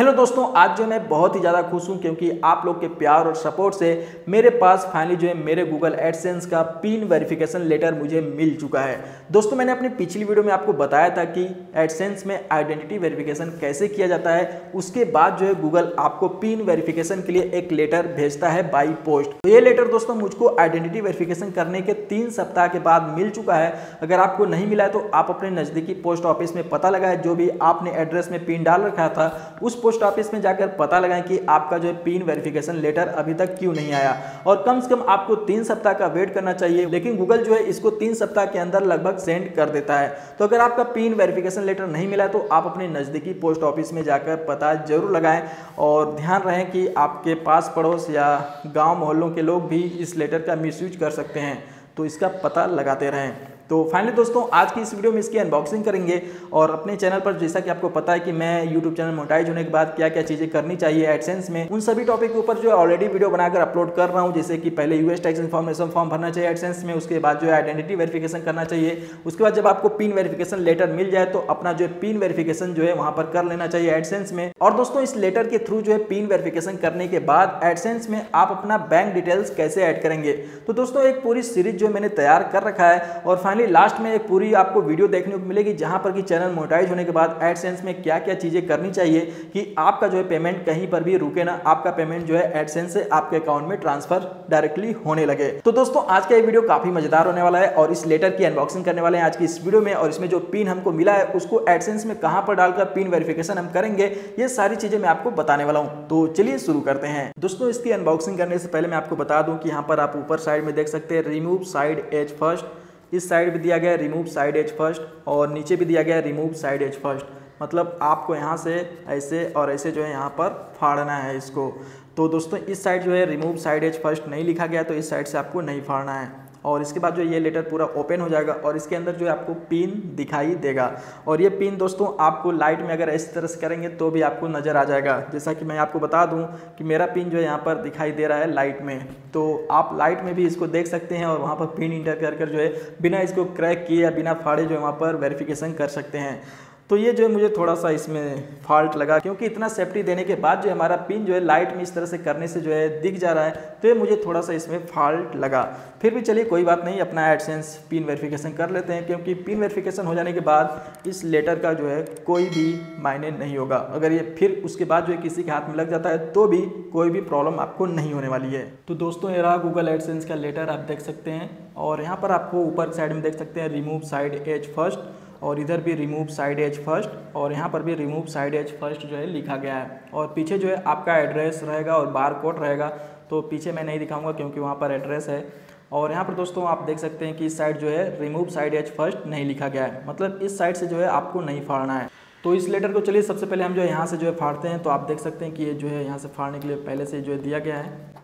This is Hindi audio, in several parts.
हेलो दोस्तों, आज जो मैं बहुत ही ज़्यादा खुश हूँ क्योंकि आप लोग के प्यार और सपोर्ट से मेरे पास फाइनली जो है मेरे गूगल एडसेंस का पिन वेरिफिकेशन लेटर मुझे मिल चुका है। दोस्तों, मैंने अपनी पिछली वीडियो में आपको बताया था कि एडसेंस में आइडेंटिटी वेरिफिकेशन कैसे किया जाता है, उसके बाद जो है गूगल आपको पिन वेरिफिकेशन के लिए एक लेटर भेजता है बाई पोस्ट तो ये लेटर दोस्तों, मुझको आइडेंटिटी वेरिफिकेशन करने के तीन सप्ताह के बाद मिल चुका है। अगर आपको नहीं मिला है तो आप अपने नज़दीकी पोस्ट ऑफ़िस में पता लगाए, जो भी आपने एड्रेस में पिन डाल रखा था, उस पोस्ट ऑफ़िस में जाकर पता लगाएँ कि आपका जो है पिन वेरिफिकेशन लेटर अभी तक क्यों नहीं आया। और कम से कम आपको तीन सप्ताह का वेट करना चाहिए, लेकिन गूगल जो है इसको तीन सप्ताह के अंदर लगभग सेंड कर देता है। तो अगर आपका पिन वेरिफिकेशन लेटर नहीं मिला तो आप अपने नज़दीकी पोस्ट ऑफ़िस में जाकर पता ज़रूर लगाएँ और ध्यान रहें कि आपके पास पड़ोस या गाँव मोहल्लों के लोग भी इस लेटर का मिस कर सकते हैं। तो इसका पता लगाते रहें। तो फाइनली दोस्तों, आज की इस वीडियो में इसकी अनबॉक्सिंग करेंगे और अपने चैनल पर जैसा कि आपको पता है कि मैं यूट्यूब चैनल मोटाइज होने के बाद क्या क्या चीज़ें करनी चाहिए एडसेंस में, उन सभी टॉपिक के ऊपर जो ऑलरेडी वीडियो बनाकर अपलोड कर रहा हूँ, जैसे कि पहले यूएस टैक्स इन्फॉर्मेशन फॉर्म भरना चाहिए एडसेंस में, उसके बाद जो है आइडेंटिटी वेरिफिकेशन करना चाहिए, उसके बाद जब आपको पिन वेरिफिकेशन लेटर मिल जाए तो अपना जो है पिन वेरिफिकेशन जो है वहाँ पर कर लेना चाहिए एडसेंस में। और दोस्तों, इस लेटर के थ्रू जो है पिन वेरिफिकेशन करने के बाद एडसेंस में आप अपना बैंक डिटेल्स कैसे ऐड करेंगे? तो दोस्तों, एक पूरी सीरीज़ जो मैंने तैयार कर रखा है और फाइनली लास्ट में एक पूरी पूरी आपको वीडियो देखने को मिलेगी, जहाँ पर कि चैनल मोटाइज होने के बाद एडसेंस में क्या क्या चीज़ें करनी चाहिए कि आपका जो है पेमेंट कहीं पर भी रुके ना, आपका पेमेंट जो है एडसेंस से आपके अकाउंट में ट्रांसफ़र डायरेक्टली होने लगे। तो दोस्तों, आज का ये वीडियो काफ़ी मज़ेदार होने वाला है और इस लेटर की अनबॉक्सिंग करने वाले हैं आज की इस वीडियो में, और इसमें जो पिन हमको मिला है, उसको एडसेंस में कहाँ पर डालकर पिन वेरिफिकेशन हम करेंगे, ये सारी चीज़ें मैं आपको बताने वाला हूँ। तो चलिए शुरू करते हैं। दोस्तों, इसकी अनबॉक्सिंग करने से पहले मैं आपको बता दूँ कि यहाँ पर आप ऊपर साइड में देख सकते हैं रिमूव साइड एज फ़र्स्ट इस साइड भी दिया गया है रिमूव साइड एज फ़र्स्ट और नीचे भी दिया गया है रिमूव साइड एज फ़र्स्ट मतलब आपको यहाँ से ऐसे और ऐसे जो है यहाँ पर फाड़ना है इसको। तो दोस्तों, इस साइड जो है रिमूव साइड एज फ़र्स्ट नहीं लिखा गया तो इस साइड से आपको नहीं फाड़ना है। और इसके बाद जो ये लेटर पूरा ओपन हो जाएगा और इसके अंदर जो है आपको पिन दिखाई देगा। और ये पिन दोस्तों आपको लाइट में अगर इस तरह से करेंगे तो भी आपको नज़र आ जाएगा। जैसा कि मैं आपको बता दूँ कि मेरा पिन जो है यहाँ पर दिखाई दे रहा है लाइट में। तो आप लाइट में भी इसको देख सकते हैं और वहाँ पर पिन इंटर कर कर जो है बिना इसको क्रैक किए या बिना फाड़े जो है वहाँ पर वेरिफिकेशन कर सकते हैं। तो ये जो है मुझे थोड़ा सा इसमें फॉल्ट लगा, क्योंकि इतना सेफ्टी देने के बाद जो है हमारा पिन जो है लाइट में इस तरह से करने से जो है दिख जा रहा है तो ये मुझे थोड़ा सा इसमें फॉल्ट लगा। फिर भी चलिए, कोई बात नहीं, अपना एडसेंस पिन वेरिफिकेशन कर लेते हैं, क्योंकि पिन वेरिफिकेशन हो जाने के बाद इस लेटर का जो है कोई भी मायने नहीं होगा। अगर ये फिर उसके बाद जो है किसी के हाथ में लग जाता है तो भी कोई भी प्रॉब्लम आपको नहीं होने वाली है। तो दोस्तों, ये रहा गूगल एडसेंस का लेटर आप देख सकते हैं, और यहाँ पर आपको ऊपर साइड में देख सकते हैं रिमूव साइड एज फ़र्स्ट और इधर भी रिमूव साइड एज फ़र्स्ट और यहाँ पर भी रिमूव साइड एज फ़र्स्ट जो है लिखा गया है। और पीछे जो है आपका एड्रेस रहेगा और बार कोड रहेगा तो पीछे मैं नहीं दिखाऊँगा क्योंकि वहाँ पर एड्रेस है। और यहाँ पर दोस्तों आप देख सकते हैं कि इस साइड जो है रिमूव साइड एज फ़र्स्ट नहीं लिखा गया है। मतलब इस साइड से जो है आपको नहीं फाड़ना है। तो इस लेटर को चलिए सबसे पहले हम जो है यहाँ से जो है फाड़ते हैं तो आप देख सकते हैं कि ये जो है यहाँ से फाड़ने के लिए पहले से जो है दिया गया है।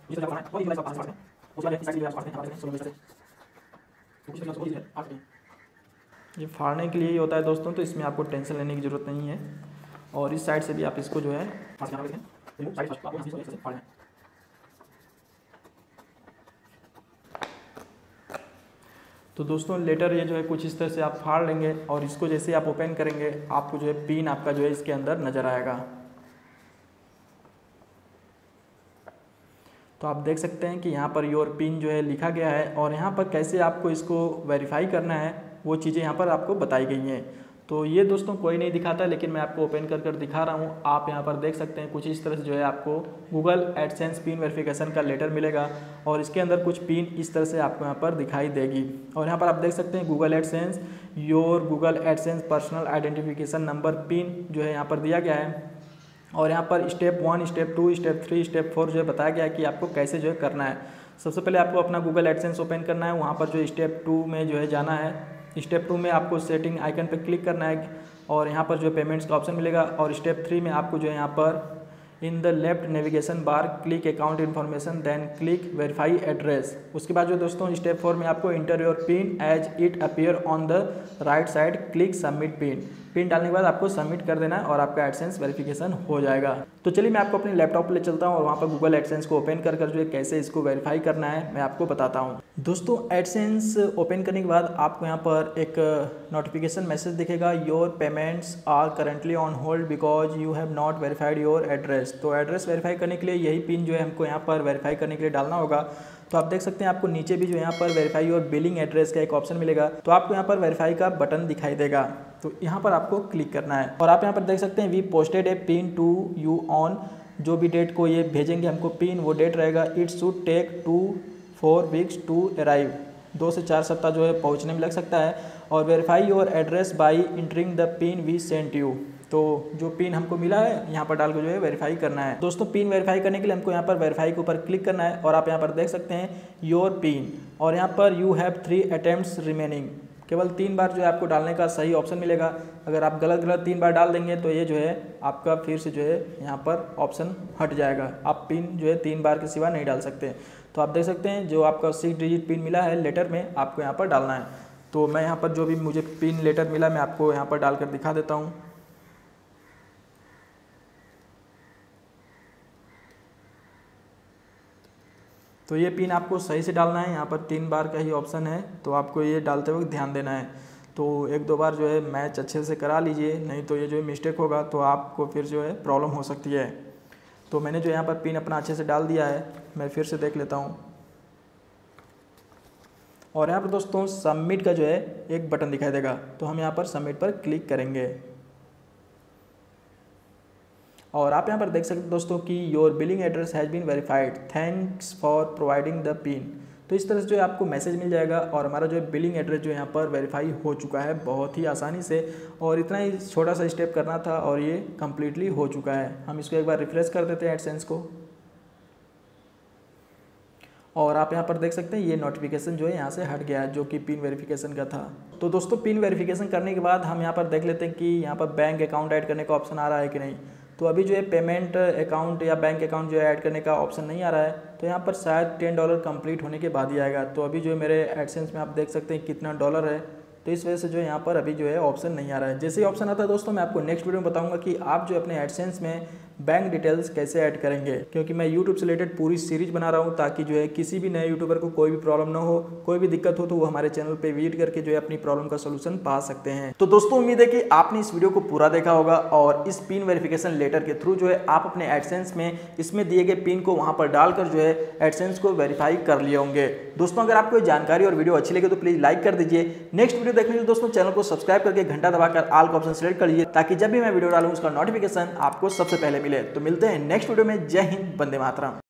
ये फाड़ने के लिए ही होता है दोस्तों तो इसमें आपको टेंशन लेने की ज़रूरत नहीं है। और इस साइड से भी आप इसको जो है तो दोस्तों, लेटर ये जो है, कुछ इस तरह से आप फाड़ लेंगे और इसको जैसे आप ओपन करेंगे, आपको जो है पिन आपका जो है इसके अंदर नज़र आएगा। तो आप देख सकते हैं कि यहाँ पर योर पिन जो है लिखा गया है और यहाँ पर कैसे आपको इसको वेरीफाई करना है वो चीज़ें यहाँ पर आपको बताई गई हैं। तो ये दोस्तों कोई नहीं दिखाता, लेकिन मैं आपको ओपन कर कर दिखा रहा हूँ। आप यहाँ पर देख सकते हैं, कुछ इस तरह से जो है आपको गूगल एडसेंस पिन वेरिफिकेशन का लेटर मिलेगा और इसके अंदर कुछ पिन इस तरह से आपको यहाँ पर दिखाई देगी। और यहाँ पर आप देख सकते हैं Google AdSense your Google AdSense personal identification number PIN जो है यहाँ पर दिया गया है। और यहाँ पर step one step two step three step four जो है बताया गया है कि आपको कैसे जो है करना है। सबसे पहले आपको अपना गूगल एडसेंस ओपन करना है। वहाँ पर जो स्टेप टू में जो है जाना है। स्टेप टू में आपको सेटिंग आइकन पर क्लिक करना है और यहाँ पर जो पेमेंट्स का ऑप्शन मिलेगा और स्टेप थ्री में आपको जो है यहाँ पर in the left navigation bar click account information then click verify address उसके बाद जो दोस्तों स्टेप फोर में आपको enter your PIN as it appear on the right side click submit PIN PIN डालने के बाद आपको सबमिट कर देना है और आपका एडसेंस वेरिफिकेशन हो जाएगा। तो चलिए मैं आपको अपने लैपटॉप ले चलता हूँ और वहाँ पर गूगल एडसेंस को ओपन कर कर जो है कैसे इसको वेरीफाई करना है, मैं आपको बताता हूँ। दोस्तों एडसेंस ओपन करने के बाद आपको यहाँ पर एक नोटिफिकेशन मैसेज दिखेगा your payments are currently on hold because you have not verified your address तो एड्रेस वेरीफाई करने के लिए यही पिन जो है हमको यहाँ पर वेरीफाई करने के लिए डालना होगा। तो आप देख सकते हैं आपको नीचे भी जो यहाँ पर वेरीफाई और बिलिंग एड्रेस का एक ऑप्शन मिलेगा। तो आपको यहाँ पर वेरीफाई का बटन दिखाई देगा। तो यहाँ पर आपको क्लिक करना है। और आप यहाँ पर देख सकते हैं we posted a PIN to you on जो भी डेट को ये भेजेंगे, हमको पिन वो डेट रहेगा। It should take two four weeks to arrive दो से चार सप्ताह जो है पहुँचने में लग सकता है। और verify your address by entering the PIN we sent you तो जो पिन हमको मिला है, यहाँ पर डाल के जो है वेरीफाई करना है। दोस्तों पिन वेरीफाई करने के लिए हमको यहाँ पर वेरीफाई के ऊपर क्लिक करना है। और आप यहाँ पर देख सकते हैं योर पिन और यहाँ पर you have three attempt remaining केवल तीन बार जो है आपको डालने का सही ऑप्शन मिलेगा। अगर आप गलत गलत तीन बार डाल देंगे तो ये जो है आपका फिर से जो है यहाँ पर ऑप्शन हट जाएगा। आप पिन जो है तीन बार के सिवा नहीं डाल सकते। तो आप देख सकते हैं, जो आपका सिक्स डिजिट पिन मिला है लेटर में, आपको यहाँ पर डालना है। तो मैं यहाँ पर जो भी मुझे पिन लेटर मिला, मैं आपको यहाँ पर डालकर दिखा देता हूँ। तो ये पिन आपको सही से डालना है। यहाँ पर तीन बार का ही ऑप्शन है। तो आपको ये डालते वक्त ध्यान देना है। तो एक दो बार जो है मैच अच्छे से करा लीजिए। नहीं तो ये जो है मिस्टेक होगा तो आपको फिर जो है प्रॉब्लम हो सकती है। तो मैंने जो यहाँ पर पिन अपना अच्छे से डाल दिया है, मैं फिर से देख लेता हूँ। और यहाँ पर दोस्तों सबमिट का जो है एक बटन दिखाई देगा। तो हम यहाँ पर सबमिट पर क्लिक करेंगे। और आप यहाँ पर देख सकते हैं दोस्तों कि your billing address has been verified thanks for providing the PIN तो इस तरह से जो है आपको मैसेज मिल जाएगा और हमारा जो है बिलिंग एड्रेस जो यहाँ पर वेरीफाई हो चुका है बहुत ही आसानी से और इतना ही छोटा सा स्टेप करना था और ये कम्प्लीटली हो चुका है। हम इसको एक बार रिफ्रेश कर देते हैं एडसेंस को। और आप यहाँ पर देख सकते हैं ये नोटिफिकेशन जो है यहाँ से हट गया है जो कि पिन वेरिफिकेशन का था। तो दोस्तों पिन वेरिफिकेशन करने के बाद हम यहाँ पर देख लेते हैं कि यहाँ पर बैंक अकाउंट ऐड करने का ऑप्शन आ रहा है कि नहीं। तो अभी जो है पेमेंट अकाउंट या बैंक अकाउंट जो है ऐड करने का ऑप्शन नहीं आ रहा है तो यहाँ पर शायद टेन डॉलर कंप्लीट होने के बाद ही आएगा। तो अभी जो है मेरे एडसेंस में आप देख सकते हैं कितना डॉलर है तो इस वजह से जो है यहाँ पर अभी जो है ऑप्शन नहीं आ रहा है। जैसे ही ऑप्शन आता है दोस्तों, मैं आपको नेक्स्ट वीडियो में बताऊँगा कि आप जो अपने एडसेंस में बैंक डिटेल्स कैसे ऐड करेंगे? क्योंकि मैं यूट्यूब से रिलेटेड पूरी सीरीज़ बना रहा हूँ ताकि जो है किसी भी नए यूट्यूबर को कोई भी प्रॉब्लम ना हो, कोई भी दिक्कत हो तो वो हमारे चैनल पे विज़िट करके जो है अपनी प्रॉब्लम का सोल्यूशन पा सकते हैं। तो दोस्तों, उम्मीद है कि आपने इस वीडियो को पूरा देखा होगा और इस पिन वेरिफिकेशन लेटर के थ्रू जो है आप अपने एडसेंस में इसमें दिए गए पिन को वहाँ पर डालकर जो है एडसेंस को वेरीफाई कर लिए होंगे। दोस्तों, अगर आपको जानकारी और वीडियो अच्छी लगे तो प्लीज़ लाइक कर दीजिए। नेक्स्ट वीडियो देखने के लिए दोस्तों चैनल को सब्सक्राइब करके घंटा दबाकर आल का ऑप्शन सेलेक्ट कर लीजिए, ताकि जब भी मैं वीडियो डालूँ, उसका नोटिफिकेशन आपको सबसे पहले मिले तो मिलते हैं नेक्स्ट वीडियो में। जय हिंद बंदे मातरम।